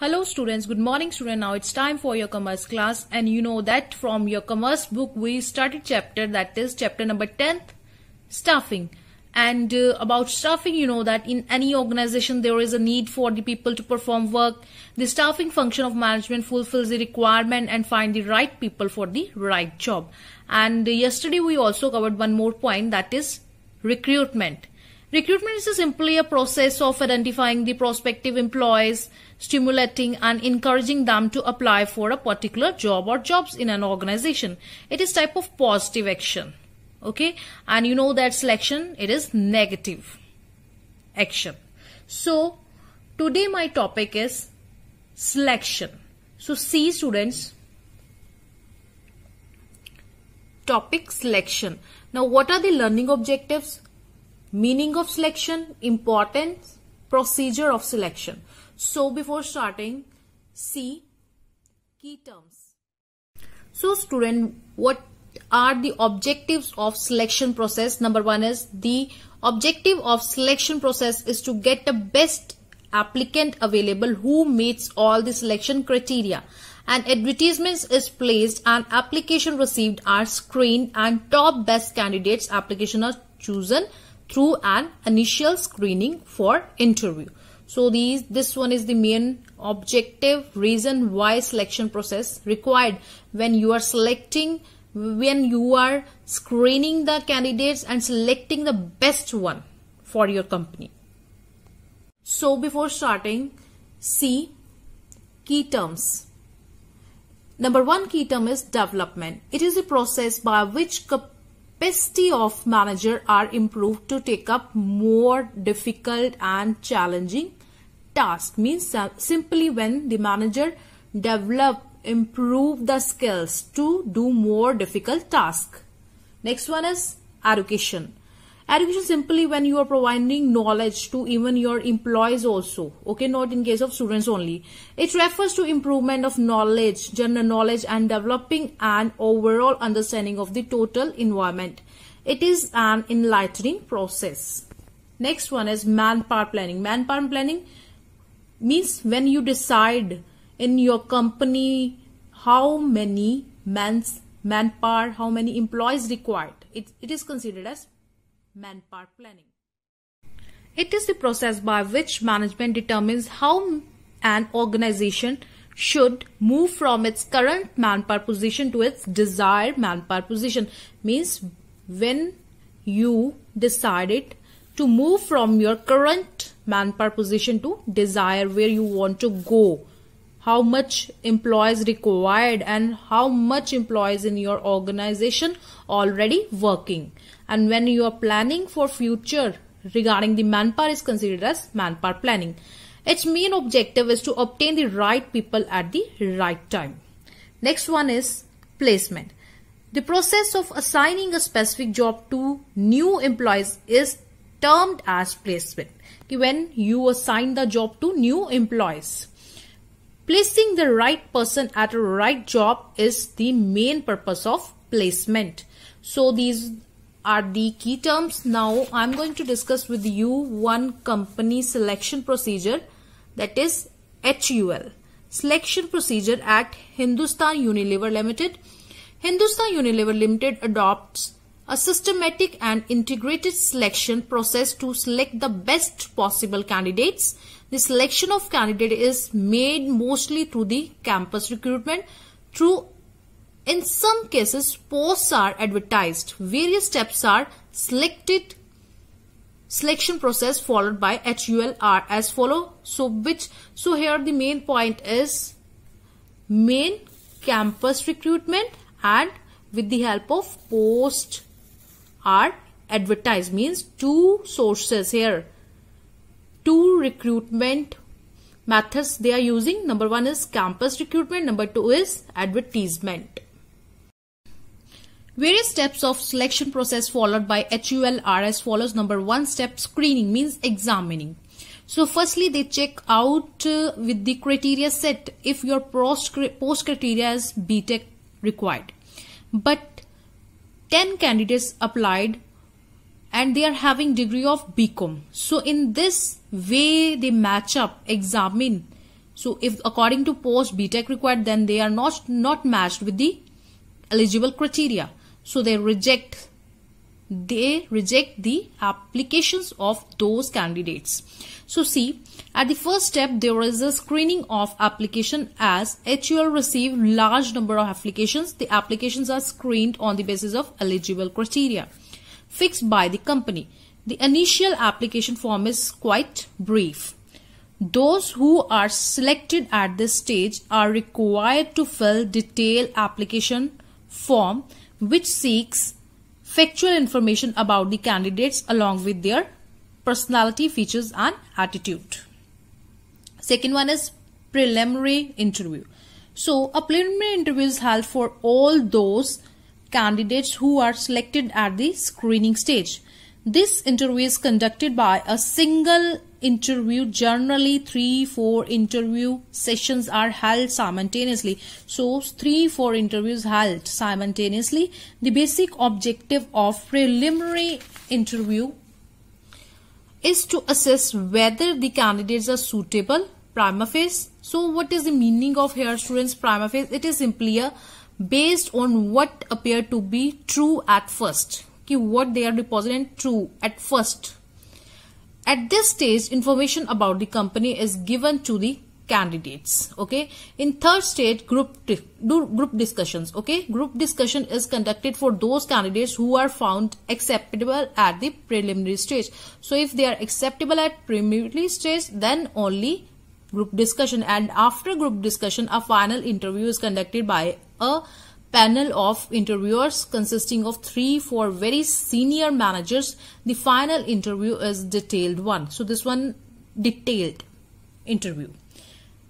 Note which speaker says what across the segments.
Speaker 1: Hello students, good morning students. Now it's time for your commerce class. And you know that from your commerce book we started chapter that is chapter number 10th staffing. And uh, about staffing you know that in any organization there is a need for the people to perform work. The staffing function of management fulfills the requirement and find the right people for the right job. And uh, yesterday we also covered one more point that is recruitment recruitment is simply a process of identifying the prospective employees stimulating and encouraging them to apply for a particular job or jobs in an organization. It is type of positive action. Okay. And you know that selection, it is negative action. So today my topic is selection. So see students, topic selection. Now what are the learning objectives? Meaning of selection, importance, procedure of selection. So before starting, see key terms. So student, what are the objectives of selection process? Number one is the objective of selection process is to get the best applicant available who meets all the selection criteria and advertisements is placed and application received are screened and top best candidates application are chosen through an initial screening for interview. So these this one is the main objective reason why selection process required when you are selecting when you are screening the candidates and selecting the best one for your company. So before starting, see key terms. Number one key term is development. It is a process by which capacity of manager are improved to take up more difficult and challenging task means uh, simply when the manager develop improve the skills to do more difficult task. Next one is education education simply when you are providing knowledge to even your employees also okay? Not in case of students only. It refers to improvement of knowledge general knowledge and developing an overall understanding of the total environment. It is an enlightening process. Next one is manpower planning. Manpower planning means when you decide in your company how many man's manpower, how many employees required. It, it is considered as manpower planning. It is the process by which management determines how an organization should move from its current manpower position to its desired manpower position. Means when you decided to move from your current manpower position to desire where you want to go how much employees required and how much employees in your organization already working. And when you are planning for future regarding the manpower is considered as manpower planning. Its main objective is to obtain the right people at the right time. Next one is placement. The process of assigning a specific job to new employees is termed as placement. When you assign the job to new employees. Placing the right person at a right job is the main purpose of placement. So these are the key terms. Now I'm going to discuss with you one company selection procedure that is HUL. Selection procedure at Hindustan Unilever Limited. Hindustan Unilever Limited adopts a systematic and integrated selection process to select the best possible candidates. The selection of candidate is made mostly through the campus recruitment. Through, in some cases, posts are advertised. Various steps are selected selection process followed by HUL are as follow. So which so here the main point is main campus recruitment and with the help of post are advertised means two sources here two recruitment methods they are using. Number one is campus recruitment number two is advertisement. Various steps of selection process followed by HUL are as follows. Number one step screening means examining. So firstly they check out uh, with the criteria set if your post, post criteria is BTech required. But 10 candidates applied and they are having degree of BCom. So in this way they match up, examine. So if according to post BTech required, then they are not, not matched with the eligible criteria. So they reject they reject the applications of those candidates. So see, at the first step, there is a screening of application as HUL receive large number of applications. The applications are screened on the basis of eligible criteria fixed by the company. The initial application form is quite brief. Those who are selected at this stage are required to fill detailed application form which seeks factual information about the candidates along with their personality features and attitude. Second one is preliminary interview. So a preliminary interview is held for all those candidates who are selected at the screening stage. This interview is conducted by a single interview. Generally, three, four interview sessions are held simultaneously. So, three, four interviews held simultaneously. The basic objective of preliminary interview is to assess whether the candidates are suitable prima facie. So, what is the meaning of here, students, prima facie? It is simply a based on what appeared to be true at first. Okay, what they are depositing true at first. At this stage, information about the company is given to the candidates. Okay. In third stage, group do group discussions. Okay. Group discussion is conducted for those candidates who are found acceptable at the preliminary stage. So, if they are acceptable at preliminary stage, then only group discussion and after group discussion a final interview is conducted by a panel of interviewers consisting of three four very senior managers. The final interview is detailed one. So this one detailed interview.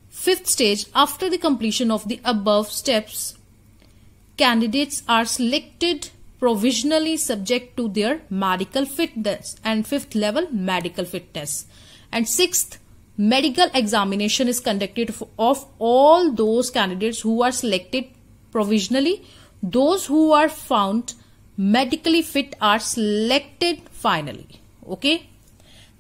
Speaker 1: Fifth stage after the completion of the above steps candidates are selected provisionally subject to their medical fitness. And fifth level medical fitness. And sixth medical examination is conducted of all those candidates who are selected provisionally. Those who are found medically fit are selected finally. Okay.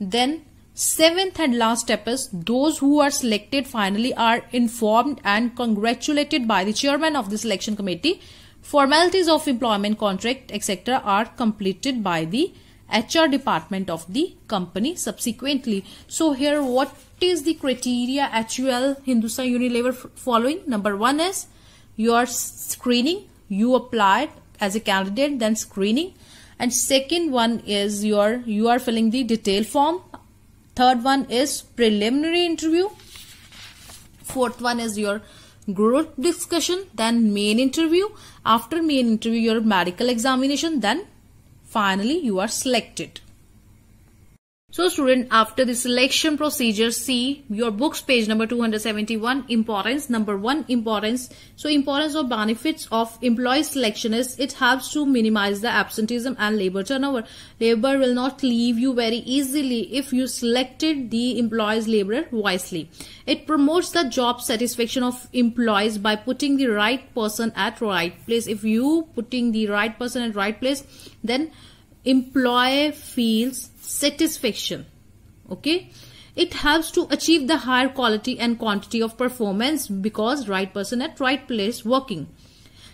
Speaker 1: Then seventh and last step is those who are selected finally are informed and congratulated by the chairman of the selection committee. Formalities of employment contract etc. are completed by the HR department of the company subsequently. So here what is the criteria HUL Hindustan Unilever following? Number one is you are screening, you applied as a candidate, then screening. And second one is your you are filling the detail form. Third one is preliminary interview. Fourth one is your group discussion, then main interview. After main interview, your medical examination, then finally you are selected. So student, after the selection procedure, see your books page number 271, importance, number one, importance. So importance or benefits of employee selection is it helps to minimize the absenteeism and labor turnover. Labor will not leave you very easily if you selected the employee's labor wisely. It promotes the job satisfaction of employees by putting the right person at right place. If you putting the right person at right place, then employee feels satisfaction okay? It helps to achieve the higher quality and quantity of performance because right person at right place working.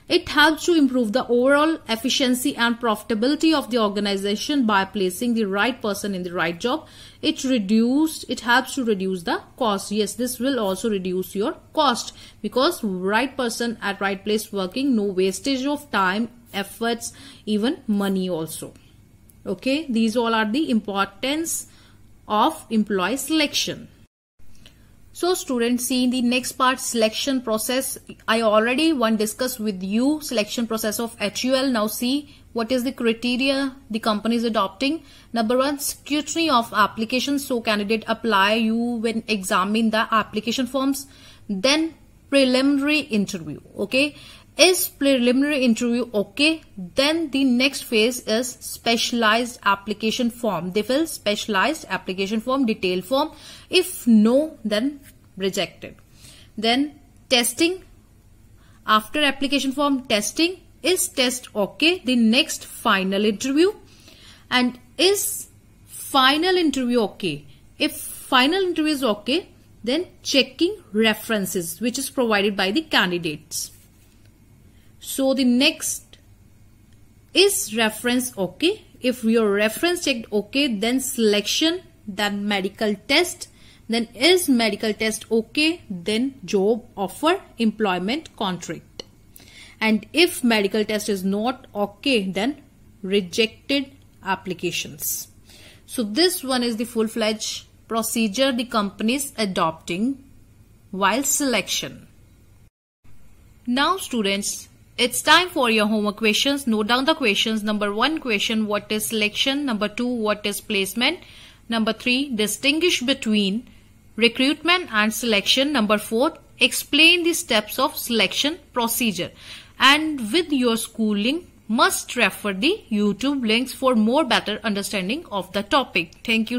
Speaker 1: It helps to improve the overall efficiency and profitability of the organization by placing the right person in the right job. It reduced it helps to reduce the cost. Yes this will also reduce your cost because right person at right place working no wastage of time efforts even money also okay these all are the importance of employee selection. So students see in the next part selection process. I already one discussed with you selection process of hul now see what is the criteria the company is adopting. Number one scrutiny of applications so candidate apply you when examine the application forms. Then preliminary interview okay is preliminary interview okay? Then the next phase is specialized application form. They fill specialized application form, detail form. If no, then rejected. Then testing. After application form testing, is test okay? The next final interview. And is final interview okay? If final interview is okay, then checking references which is provided by the candidates. So the next is reference okay. If your reference checked okay then selection then medical test then is medical test okay then job offer employment contract. And if medical test is not okay then rejected applications. So this one is the full-fledged procedure the company is adopting while selection now students it's time for your homework questions. Note down the questions. Number one question, what is selection? Number two, what is placement? Number three, distinguish between recruitment and selection. Number four, explain the steps of selection procedure. And with your schooling, must refer the YouTube links for more better understanding of the topic. Thank you.